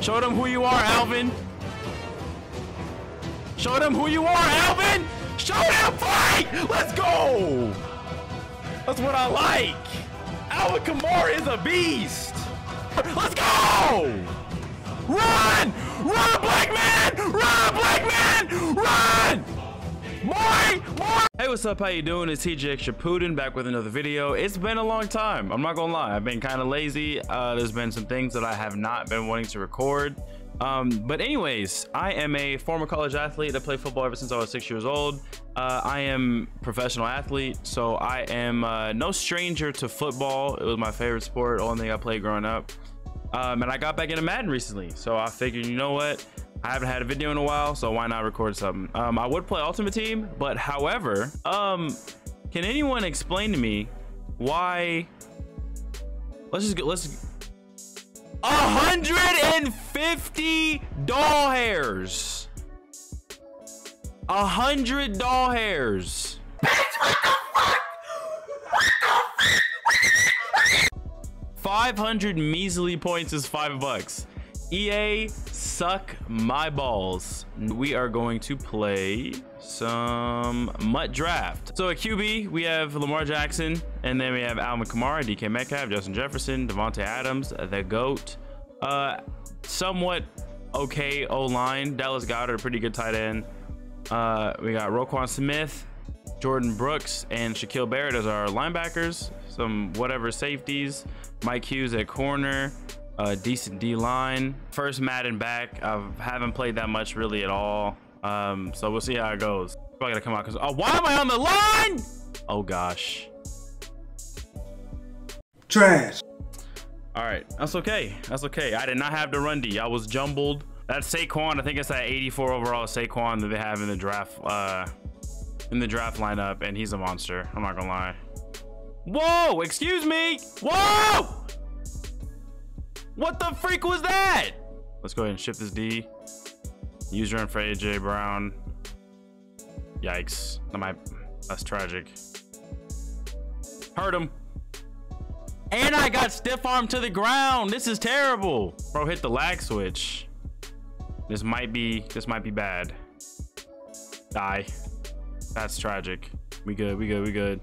Show them who you are, Alvin. Show them who you are, Alvin. Show them fight. Let's go. That's what I like. Alvin Kamara is a beast. Let's go. Run! Run, black man! Run, black man! Run! Hey, what's up? How you doing? It's TJ Shippuden back with another video. It's been a long time. I'm not gonna lie. I've been kind of lazy. Uh, there's been some things that I have not been wanting to record. Um, but anyways, I am a former college athlete I played football ever since I was six years old. Uh, I am professional athlete, so I am uh, no stranger to football. It was my favorite sport, only thing I played growing up. Um, and I got back into Madden recently, so I figured, you know what? I haven't had a video in a while, so why not record something? Um, I would play Ultimate Team, but however, um, can anyone explain to me why? Let's just go. Let's. 150 doll hairs. A hundred doll hairs. 500 measly points is five bucks. EA, suck my balls. We are going to play some MUT Draft. So at QB, we have Lamar Jackson, and then we have Alvin Kamara, DK Metcalf, Justin Jefferson, Davante Adams, the GOAT. Uh, somewhat okay O-line. Dallas Goedert, pretty good tight end. Uh, we got Roquan Smith, Jordyn Brooks, and Shaquille Barrett as our linebackers. Some whatever safeties. Mike Hughes at corner. A decent D line. First Madden back. I haven't played that much really at all. Um, so we'll see how it goes. Probably gonna come out because oh, why am I on the line? Oh gosh. Trash. All right, that's okay. That's okay. I did not have the run D. I was jumbled. That's Saquon. I think it's that 84 overall Saquon that they have in the draft. Uh, in the draft lineup, and he's a monster. I'm not gonna lie. Whoa! Excuse me! Whoa! What the freak was that? Let's go ahead and shift this D. Use run for AJ Brown. Yikes. That might, that's tragic. Hurt him. And I got stiff arm to the ground. This is terrible. Bro, hit the lag switch. This might be, this might be bad. Die. That's tragic. We good, we good, we good.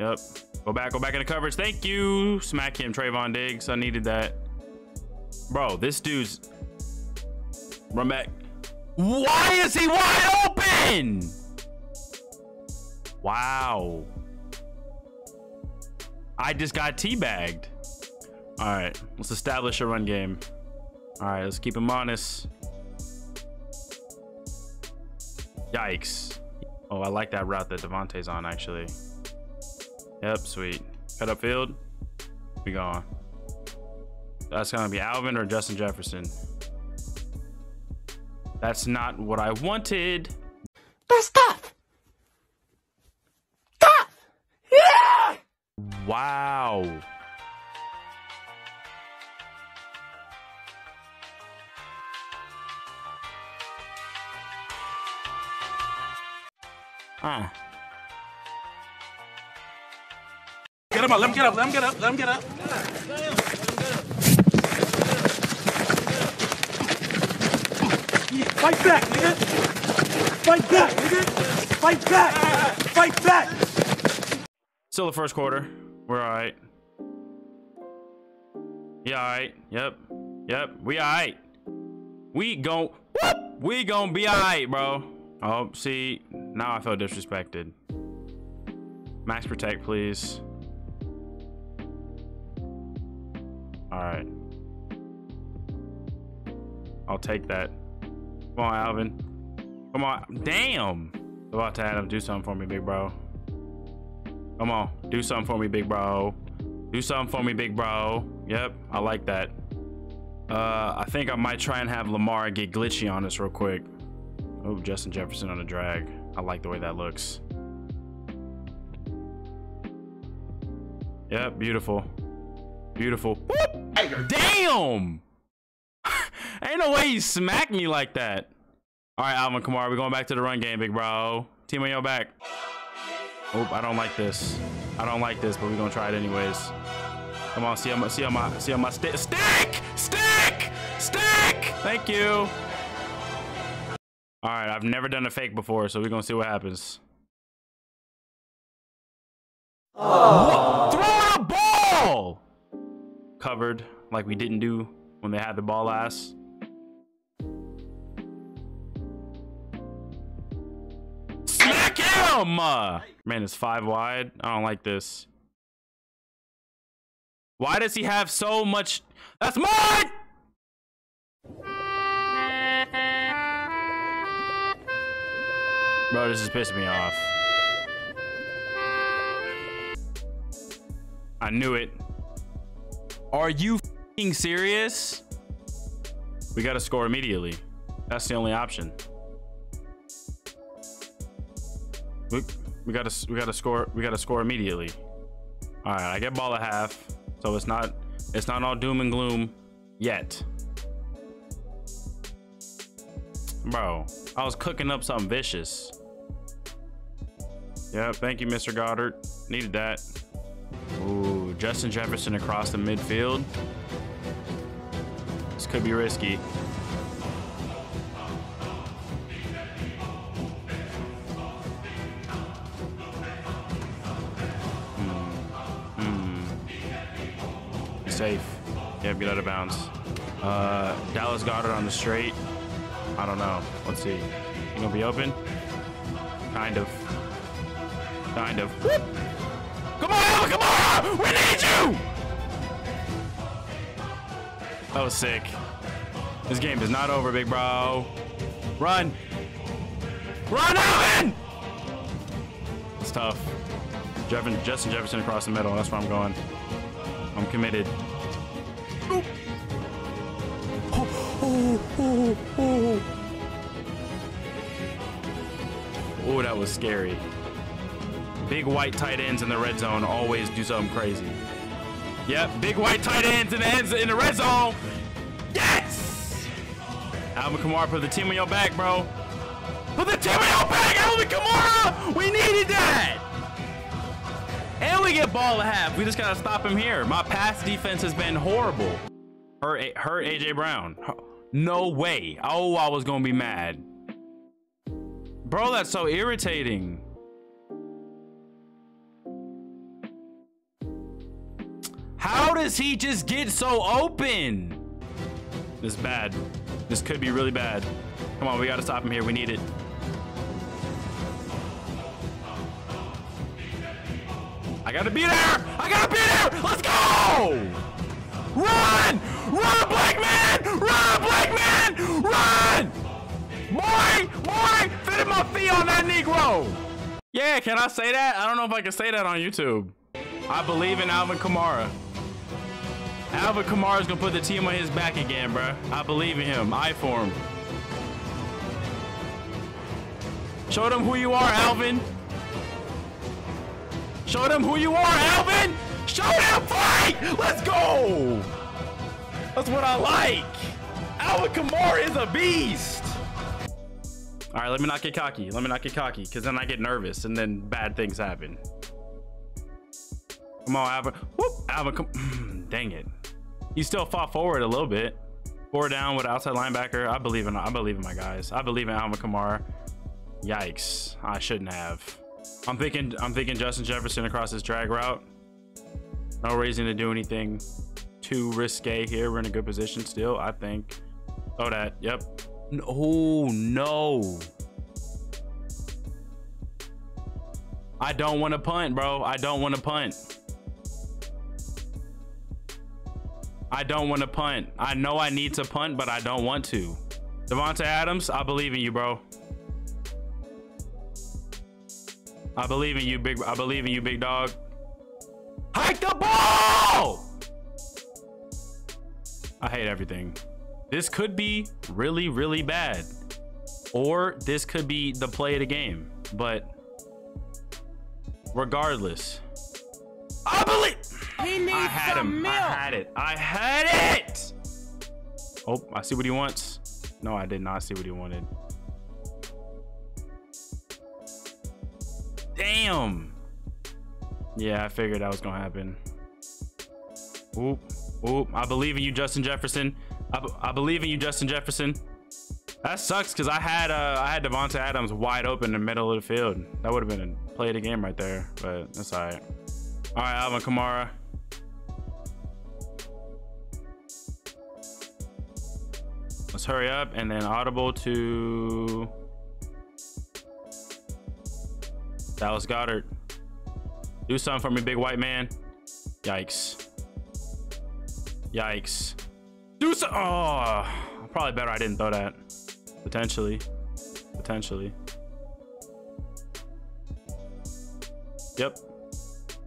Yep. Go back, go back into coverage. Thank you. Smack him, Trevon Diggs. I needed that. Bro, this dude's... Run back. Why is he wide open? Wow. I just got teabagged. All right, let's establish a run game. All right, let's keep him honest. Yikes. Oh, I like that route that Davante's on, actually. Yep, sweet. Cut up field. We gone. That's gonna be Alvin or Justin Jefferson. That's not what I wanted. That's tough. Tough. Yeah. Wow. Ah. Get him up. Let him get up. Let him get up. Let him get up. Fight back, nigga. Fight back, nigga. Fight back. Fight back. Still the first quarter. We're all right. Yeah, all right. Yep. Yep. We all right. We gon' whoop. We gon' be all right, bro. Oh, see, now I feel disrespected. Max protect, please. All right. I'll take that. Come on, Alvin. Come on. Damn. About to Adam, do something for me, big bro. Come on. Do something for me, big bro. Do something for me, big bro. Yep, I like that. Uh, I think I might try and have Lamar get glitchy on us real quick. Oh, Justin Jefferson on a drag. I like the way that looks. Yep, beautiful. Beautiful. Whoop! Damn! Ain't no way you smacked me like that. All right, Alvin Kamara, we're going back to the run game, big bro. Team on your back. Oh, I don't like this. I don't like this, but we're gonna try it anyways. Come on, see on my, see on my, see on my stick, stick, stick. Thank you. All right, I've never done a fake before, so we're gonna see what happens. Oh. Covered like we didn't do when they had the ball last. Smack him! Uh, man, it's five wide. I don't like this. Why does he have so much? That's mine! Bro, this is pissing me off. I knew it. Are you serious? We gotta score immediately. That's the only option. We, we gotta we gotta score we gotta score immediately. All right, I get ball at half, so it's not it's not all doom and gloom yet. Bro, I was cooking up something vicious. Yeah, thank you, Mr. Goedert. Needed that. Ooh, Justin Jefferson across the midfield. This could be risky. Hmm. Hmm. Safe. Yeah, get out of bounds. Uh, Dallas Goedert on the straight. I don't know. Let's see. You gonna be open? Kind of. Kind of. Whoop! We need you! That was sick. This game is not over, big bro. Run! Run, Alvin! It's tough. Jefferson, Justin Jefferson across the middle. That's where I'm going. I'm committed. Oh, oh, oh. oh, that was scary. Big white tight ends in the red zone always do something crazy. Yep, big white tight ends in the ends in the red zone. Yes! Alvin Kamara, put the team on your back, bro. Put the team on your back, Alvin Kamara! We needed that! And we get ball at half. We just gotta stop him here. My pass defense has been horrible. Hurt, hurt AJ Brown. No way. Oh, I was gonna be mad. Bro, that's so irritating. How does he just get so open? This is bad. This could be really bad. Come on, we gotta stop him here. We need it. I gotta be there! I gotta be there! Let's go! Run! Run, black man! Run, black man! Run! Boy! Boy! Fit my feet on that Negro! Yeah, can I say that? I don't know if I can say that on YouTube. I believe in Alvin Kamara. Alvin Kamara's gonna put the team on his back again, bro. I believe in him. I for him. Show them who you are, Alvin. Show them who you are, Alvin. Show them fight. Let's go. That's what I like. Alvin Kamara is a beast. All right, let me not get cocky. Let me not get cocky, because then I get nervous, and then bad things happen. Come on, Alvin. Whoop, Alvin, come. Dang it. He still fought forward a little bit. Four down with outside linebacker. I believe in I believe in my guys. I believe in Alvin Kamara. Yikes. I shouldn't have. I'm thinking I'm thinking Justin Jefferson across his drag route. No reason to do anything too risque here. We're in a good position still, I think. Oh that. Yep. Oh no. I don't want to punt, bro. I don't want to punt. I don't want to punt. I know I need to punt, but I don't want to. Davante Adams, I believe in you, bro. I believe in you, big. I believe in you, big dog. Hike the ball! I hate everything. This could be really, really bad. Or this could be the play of the game. But regardless, I believe. He needs I had some him. milk. I had it. I had it. Oh, I see what he wants. No, I did not see what he wanted. Damn. Yeah, I figured that was gonna happen. Oop. oop. I believe in you, Justin Jefferson. I, I believe in you, Justin Jefferson. That sucks because I had uh, I had Davante Adams wide open in the middle of the field. That would have been a play of the game right there, but that's all right. All right, Alvin Kamara. Let's hurry up and then audible to Dallas Goedert. Do something for me, big white man. Yikes. Yikes. Do so. Oh, probably better I didn't throw that. Potentially. Potentially. Yep.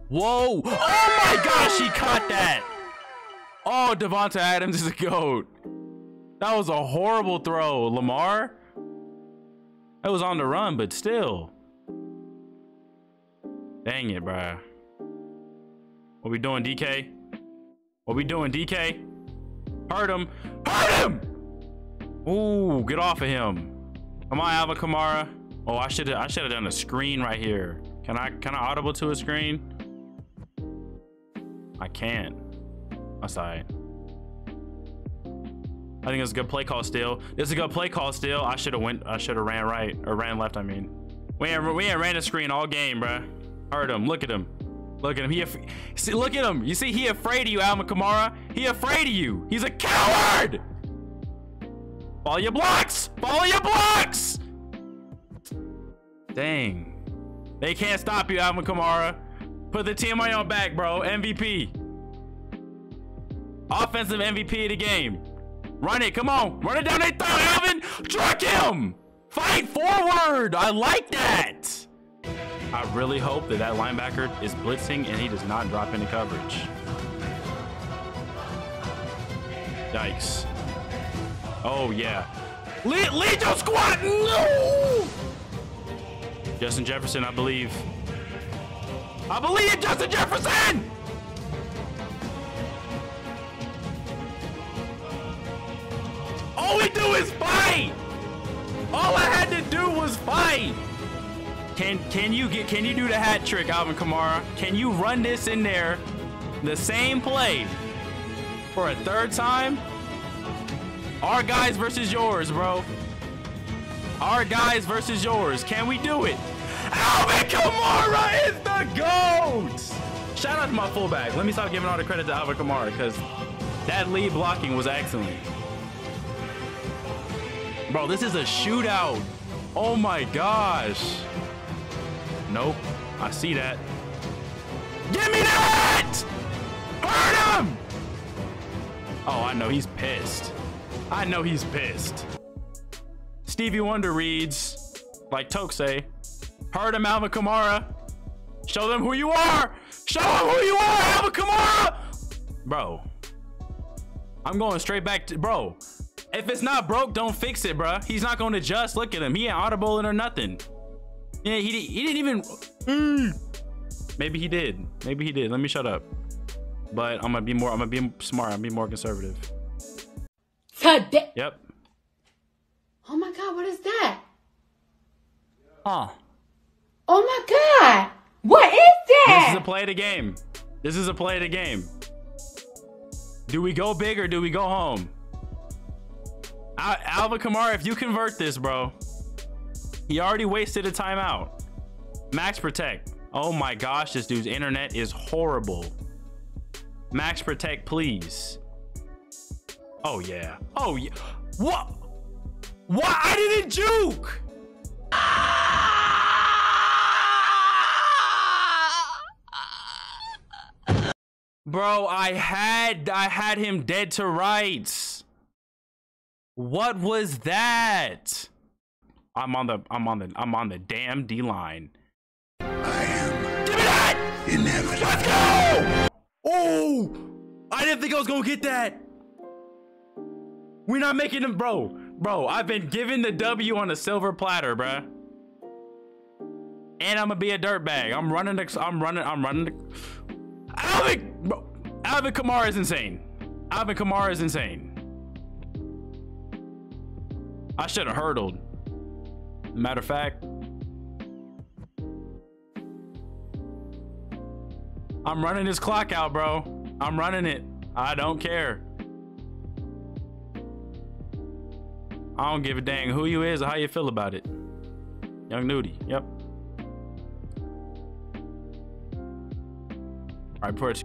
Whoa. Oh my gosh, he caught that. Oh, Davante Adams is a goat. That was a horrible throw. Lamar? It was on the run, but still. Dang it, bruh. What we doing, DK? What we doing, DK? Hurt him. Hurt him! Ooh, get off of him. Come on, Alvin Kamara. Oh, I should I should have done a screen right here. Can I can I audible to a screen? I can't. That's alright. I think it's a good play call still. It's a good play call still. I should have went I should have ran right or ran left, I mean. We ain't, we ain't ran a screen all game, bruh. Heard him. Look at him. Look at him. He see, look at him. You see, he afraid of you, Alvin Kamara. He afraid of you. He's a coward. Follow your blocks. Follow your blocks. Dang. They can't stop you, Alvin Kamara. Put the team on your back, bro. MVP. Offensive MVP of the game. Run it. Come on. Run it down their throat, Alvin. Truck him. Fight forward. I like that. I really hope that that linebacker is blitzing and he does not drop into coverage. Yikes. Oh, yeah. Lead, lead your squad! No! Justin Jefferson, I believe. I believe in Justin Jefferson! All we do is fight! All I had to do was fight! Can can you get can you do the hat trick, Alvin Kamara? Can you run this in there, the same play, for a third time? Our guys versus yours, bro. Our guys versus yours. Can we do it? Alvin Kamara is the GOAT! Shout out to my fullback. Let me stop giving all the credit to Alvin Kamara because that lead blocking was excellent. Bro, this is a shootout. Oh my gosh. Nope. I see that. Give me that! Hurt him! Oh, I know he's pissed. I know he's pissed. Stevie Wonder reads, like Toke say, hurt him, Alvin Kamara. Show them who you are. Show them who you are, Alvin Kamara. Bro, I'm going straight back to, bro. If it's not broke, don't fix it, bro. He's not going to adjust. Look at him. He ain't audible or nothing. Yeah, he, he didn't even. Mm. Maybe he did. Maybe he did. Let me shut up. But I'm gonna be more. I'm gonna be smart. I'm gonna be more conservative. Today. Yep. Oh my God! What is that? Huh. Oh my God! What is that? This is a play of the game. This is a play of the game. Do we go big or do we go home? Al Alvin Kamara, if you convert this, bro, he already wasted a timeout. Max Protect. Oh my gosh, this dude's internet is horrible. Max Protect, please. Oh yeah. Oh yeah. What? Why I didn't juke. Bro, I had I had him dead to rights. What was that? I'm on the I'm on the I'm on the damn D line. I am Give me that! inevitable. Let's go! Oh! I didn't think I was gonna get that. We're not making them, bro. Bro, I've been given the W on a silver platter, bruh. And I'm gonna be a dirtbag. I'm running the I'm running I'm running the Alvin bro, Alvin Kamara is insane. Alvin Kamara is insane. I should have hurdled. Matter of fact, I'm running this clock out, bro. I'm running it. I don't care. I don't give a dang who you is or how you feel about it. Young Nudie, yep. All right, Perch.